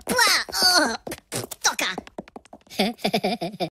の、ぷわ、おとか。